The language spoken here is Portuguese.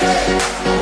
Música